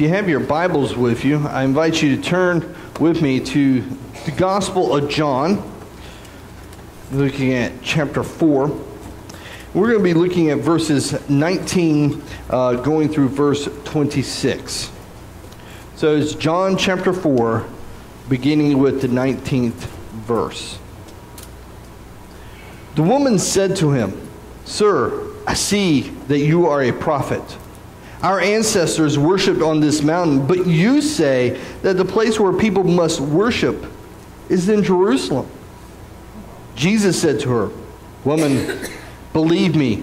you have your Bibles with you, I invite you to turn with me to the Gospel of John, looking at chapter 4. We're going to be looking at verses 19 uh, going through verse 26. So it's John chapter 4, beginning with the 19th verse. The woman said to him, Sir, I see that you are a prophet. Our ancestors worshipped on this mountain, but you say that the place where people must worship is in Jerusalem. Jesus said to her, Woman, believe me,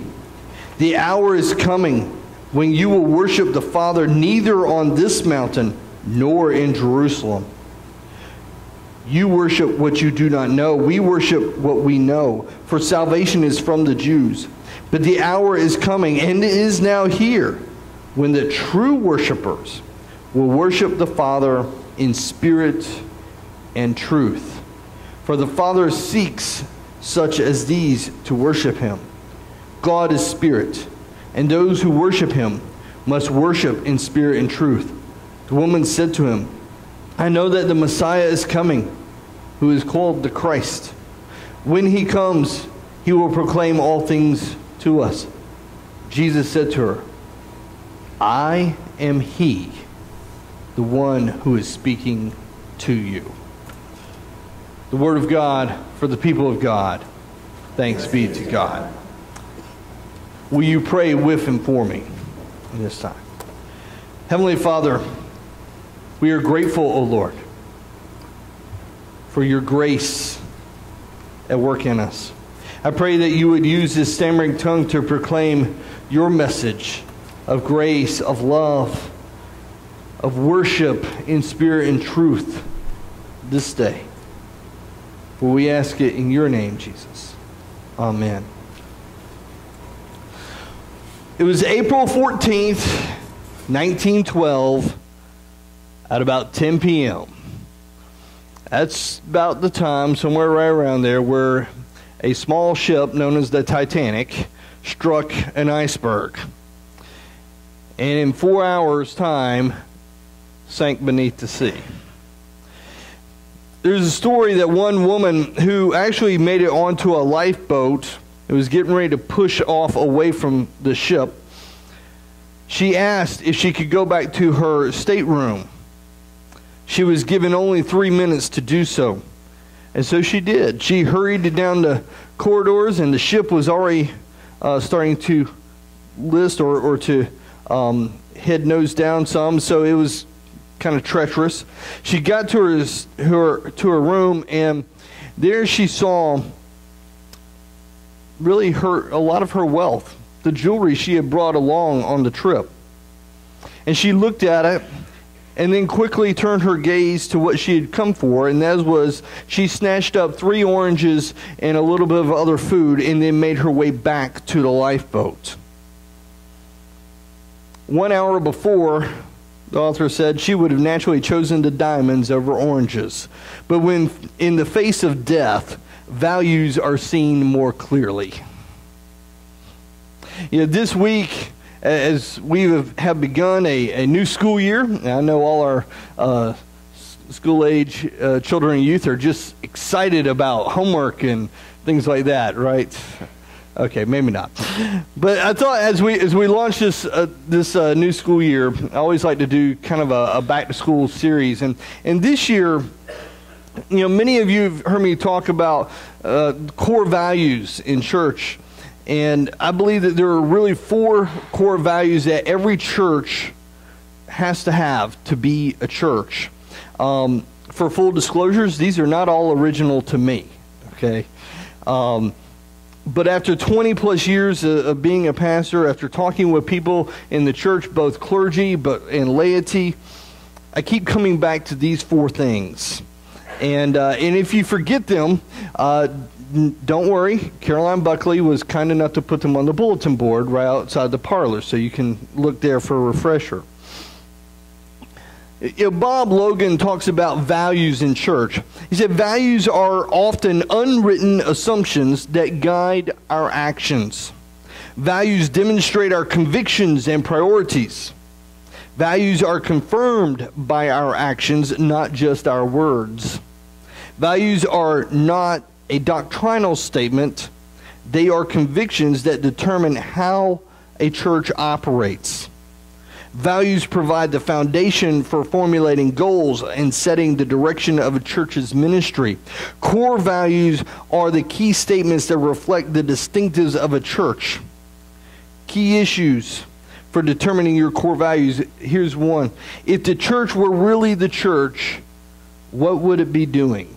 the hour is coming when you will worship the Father neither on this mountain nor in Jerusalem. You worship what you do not know. We worship what we know, for salvation is from the Jews. But the hour is coming, and it is now here when the true worshipers will worship the Father in spirit and truth. For the Father seeks such as these to worship him. God is spirit, and those who worship him must worship in spirit and truth. The woman said to him, I know that the Messiah is coming, who is called the Christ. When he comes, he will proclaim all things to us. Jesus said to her, I am he, the one who is speaking to you. The word of God for the people of God. Thanks be to God. Will you pray with and for me this time? Heavenly Father, we are grateful, O Lord, for your grace at work in us. I pray that you would use this stammering tongue to proclaim your message of grace, of love, of worship in spirit and truth this day. For we ask it in your name, Jesus. Amen. It was April 14th, 1912, at about 10 p.m. That's about the time, somewhere right around there, where a small ship known as the Titanic struck an iceberg and in four hours' time sank beneath the sea. There's a story that one woman who actually made it onto a lifeboat, it was getting ready to push off away from the ship. She asked if she could go back to her stateroom. She was given only three minutes to do so. And so she did. She hurried down the corridors, and the ship was already uh, starting to list or, or to um, head nose down some, so it was kind of treacherous. She got to her, her to her room, and there she saw really her a lot of her wealth, the jewelry she had brought along on the trip. And she looked at it and then quickly turned her gaze to what she had come for, and that was she snatched up three oranges and a little bit of other food and then made her way back to the lifeboat. One hour before, the author said she would have naturally chosen the diamonds over oranges. But when in the face of death, values are seen more clearly. You know, this week, as we have begun a, a new school year, I know all our uh, school age uh, children and youth are just excited about homework and things like that, right? Okay, maybe not. But I thought as we as we launch this uh, this uh, new school year, I always like to do kind of a, a, back to school series, and and this year, you know, many of you have heard me talk about uh, core values in church, and I believe that there are really four core values that every church has to have to be a church. Um, for full disclosures, these are not all original to me. Okay. Um, but after 20 plus years of being a pastor, after talking with people in the church, both clergy but and laity, I keep coming back to these four things. And uh, and if you forget them, uh, don't worry. Caroline Buckley was kind enough to put them on the bulletin board right outside the parlor, so you can look there for a refresher. You know, Bob Logan talks about values in church. He said values are often unwritten assumptions that guide our actions. Values demonstrate our convictions and priorities. Values are confirmed by our actions, not just our words. Values are not a doctrinal statement, they are convictions that determine how a church operates. Values provide the foundation for formulating goals and setting the direction of a church's ministry. Core values are the key statements that reflect the distinctives of a church. Key issues for determining your core values. Here's one. If the church were really the church, what would it be doing?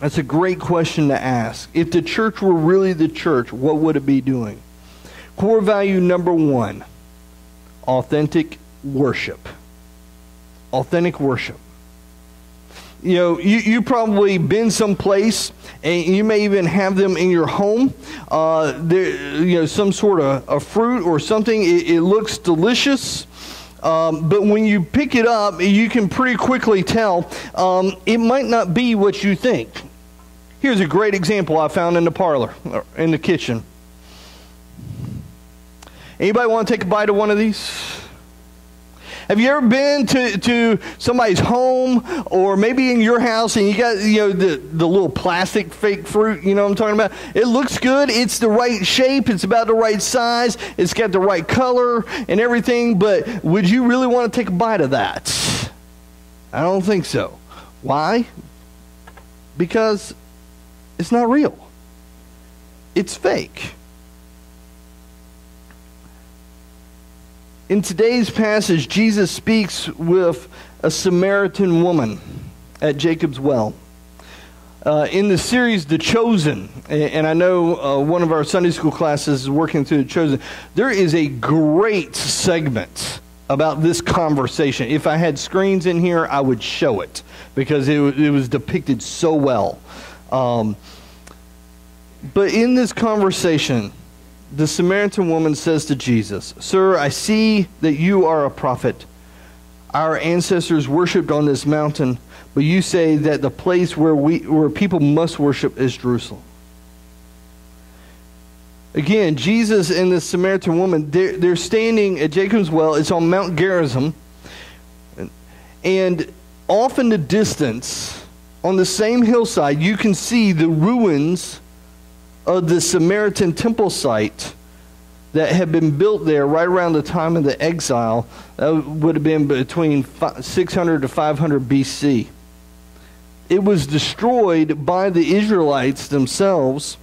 That's a great question to ask. If the church were really the church, what would it be doing? Core value number one authentic worship. Authentic worship. You know, you, you probably been someplace and you may even have them in your home. Uh, there, you know, some sort of a fruit or something. It, it looks delicious. Um, but when you pick it up, you can pretty quickly tell um, it might not be what you think. Here's a great example I found in the parlor, in the kitchen. Anybody want to take a bite of one of these? Have you ever been to, to somebody's home or maybe in your house and you got you know the, the little plastic fake fruit, you know what I'm talking about? It looks good, it's the right shape, it's about the right size, it's got the right color and everything, but would you really want to take a bite of that? I don't think so. Why? Because it's not real. It's fake. In today's passage, Jesus speaks with a Samaritan woman at Jacob's well. Uh, in the series The Chosen, and I know uh, one of our Sunday school classes is working through The Chosen, there is a great segment about this conversation. If I had screens in here, I would show it because it, it was depicted so well. Um, but in this conversation, the Samaritan woman says to Jesus, Sir, I see that you are a prophet. Our ancestors worshipped on this mountain, but you say that the place where, we, where people must worship is Jerusalem. Again, Jesus and the Samaritan woman, they're, they're standing at Jacob's well. It's on Mount Gerizim. And off in the distance, on the same hillside, you can see the ruins of the Samaritan temple site that had been built there right around the time of the exile. That would have been between 600 to 500 BC. It was destroyed by the Israelites themselves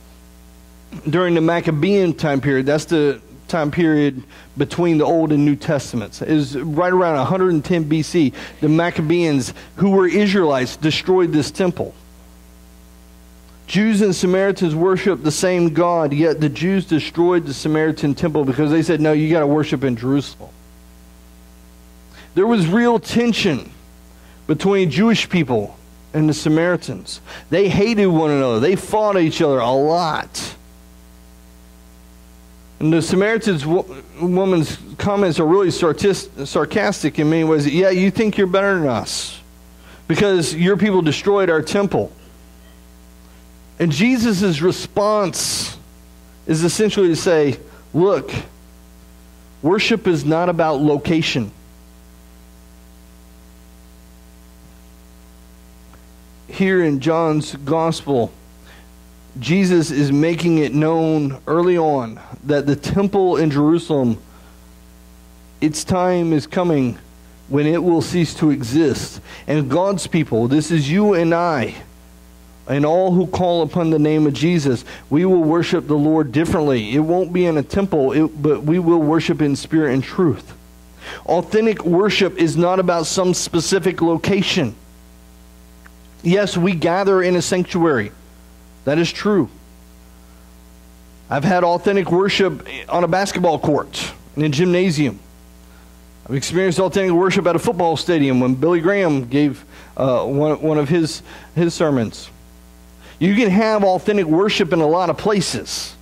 during the Maccabean time period. That's the time period between the Old and New Testaments. It was right around 110 BC. The Maccabeans, who were Israelites, destroyed this temple. Jews and Samaritans worship the same God, yet the Jews destroyed the Samaritan temple because they said, no, you got to worship in Jerusalem. There was real tension between Jewish people and the Samaritans. They hated one another, they fought each other a lot. And the Samaritan's woman's comments are really sarcastic in many ways. Yeah, you think you're better than us because your people destroyed our temple. And Jesus' response is essentially to say, look, worship is not about location. Here in John's gospel, Jesus is making it known early on that the temple in Jerusalem, its time is coming when it will cease to exist. And God's people, this is you and I, and all who call upon the name of Jesus, we will worship the Lord differently. It won't be in a temple, it, but we will worship in spirit and truth. Authentic worship is not about some specific location. Yes, we gather in a sanctuary. That is true. I've had authentic worship on a basketball court, in a gymnasium. I've experienced authentic worship at a football stadium when Billy Graham gave uh, one, one of his, his sermons. You can have authentic worship in a lot of places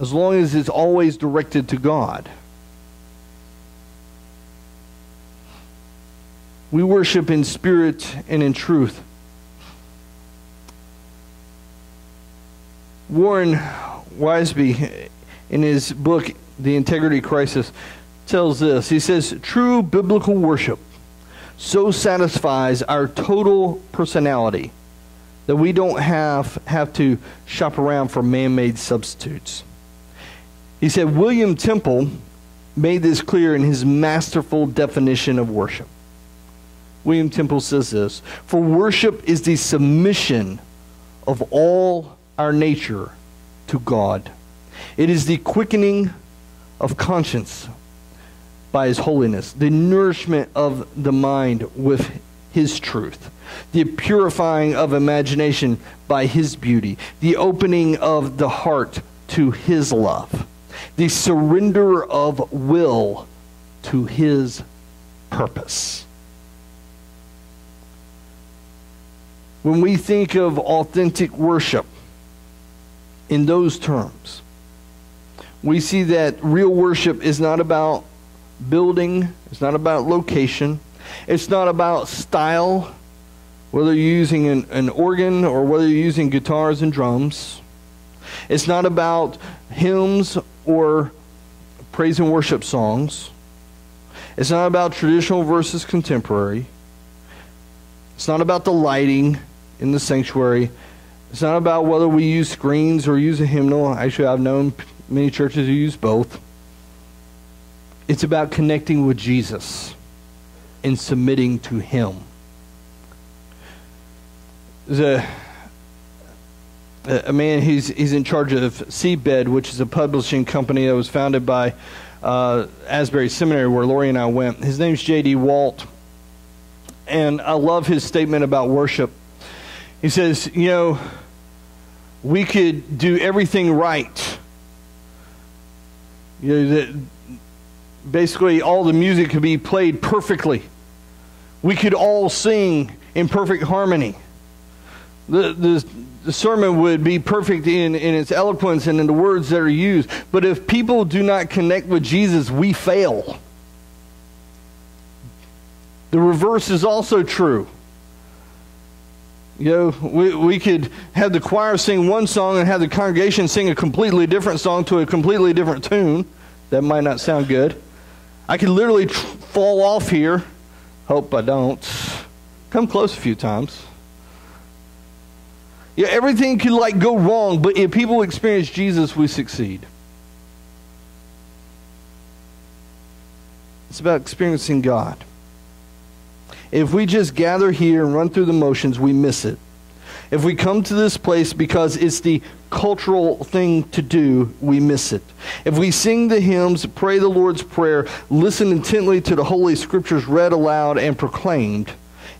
as long as it's always directed to God. We worship in spirit and in truth. Warren Wiersbe, in his book, The Integrity Crisis, tells this. He says, True biblical worship so satisfies our total personality that we don't have, have to shop around for man made substitutes. He said, William Temple made this clear in his masterful definition of worship. William Temple says this For worship is the submission of all our nature to God, it is the quickening of conscience by His holiness, the nourishment of the mind with His truth, the purifying of imagination by His beauty, the opening of the heart to His love, the surrender of will to His purpose. When we think of authentic worship in those terms, we see that real worship is not about building, it's not about location, it's not about style, whether you're using an, an organ or whether you're using guitars and drums. It's not about hymns or praise and worship songs. It's not about traditional versus contemporary. It's not about the lighting in the sanctuary. It's not about whether we use screens or use a hymnal. Actually, I've known many churches who use both. It's about connecting with Jesus and submitting to Him. There's a, a man, he's, he's in charge of Seedbed, which is a publishing company that was founded by uh, Asbury Seminary, where Lori and I went. His name's J.D. Walt. And I love his statement about worship. He says, You know, we could do everything right. You know, that basically all the music could be played perfectly. We could all sing in perfect harmony. The, the, the sermon would be perfect in, in its eloquence and in the words that are used. But if people do not connect with Jesus, we fail. The reverse is also true. You know, we, we could have the choir sing one song and have the congregation sing a completely different song to a completely different tune. That might not sound good. I could literally fall off here. Hope I don't. Come close a few times. Yeah, everything could like go wrong, but if people experience Jesus, we succeed. It's about experiencing God. If we just gather here and run through the motions, we miss it. If we come to this place because it's the cultural thing to do, we miss it. If we sing the hymns, pray the Lord's Prayer, listen intently to the Holy Scriptures read aloud and proclaimed,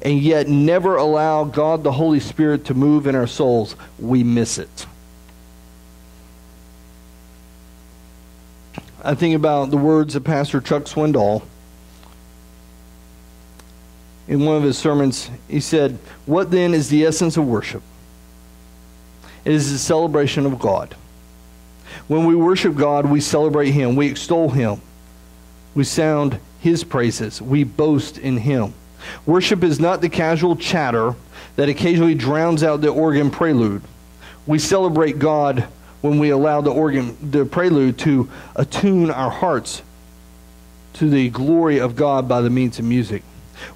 and yet never allow God the Holy Spirit to move in our souls, we miss it. I think about the words of Pastor Chuck Swindoll in one of his sermons, he said, What then is the essence of worship? It is the celebration of God. When we worship God, we celebrate Him, we extol Him, we sound His praises, we boast in Him. Worship is not the casual chatter that occasionally drowns out the organ prelude. We celebrate God when we allow the organ, the prelude, to attune our hearts to the glory of God by the means of music.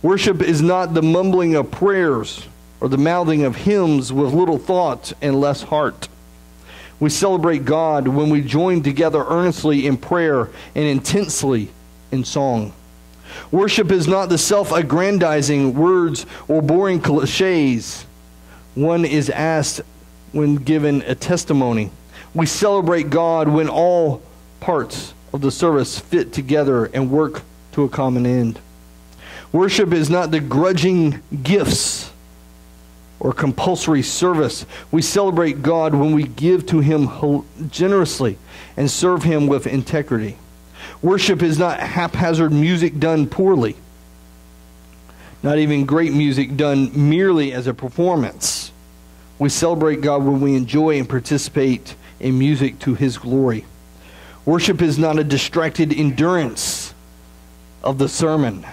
Worship is not the mumbling of prayers or the mouthing of hymns with little thought and less heart. We celebrate God when we join together earnestly in prayer and intensely in song. Worship is not the self aggrandizing words or boring cliches. One is asked when given a testimony. We celebrate God when all parts of the service fit together and work to a common end. Worship is not the grudging gifts or compulsory service. We celebrate God when we give to Him generously and serve Him with integrity. Worship is not haphazard music done poorly, not even great music done merely as a performance. We celebrate God when we enjoy and participate in music to His glory. Worship is not a distracted endurance of the sermon.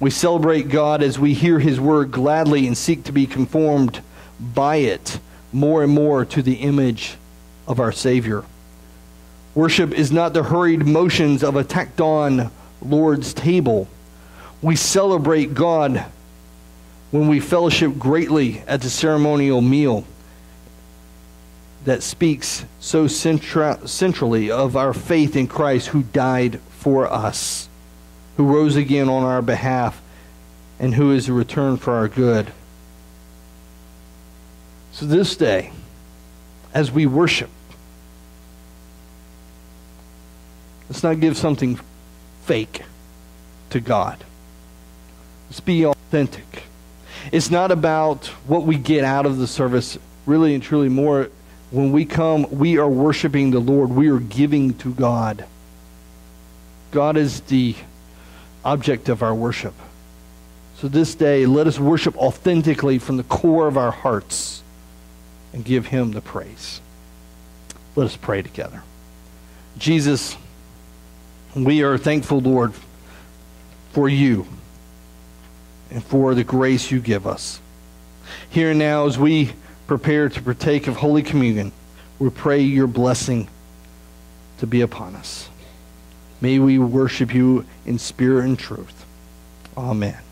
We celebrate God as we hear His word gladly and seek to be conformed by it more and more to the image of our Savior. Worship is not the hurried motions of a tacked on Lord's table. We celebrate God when we fellowship greatly at the ceremonial meal that speaks so centra- centrally of our faith in Christ who died for us, who rose again on our behalf, and who is a return for our good. So this day, as we worship, let's not give something fake to God. Let's be authentic. It's not about what we get out of the service, really and truly more. When we come, we are worshiping the Lord, we are giving to God. God is the object of our worship. So this day, let us worship authentically from the core of our hearts and give Him the praise. Let us pray together. Jesus, we are thankful, Lord, for you and for the grace you give us. Here and now, as we prepare to partake of Holy Communion, we pray your blessing to be upon us. May we worship you in spirit and truth. Amen.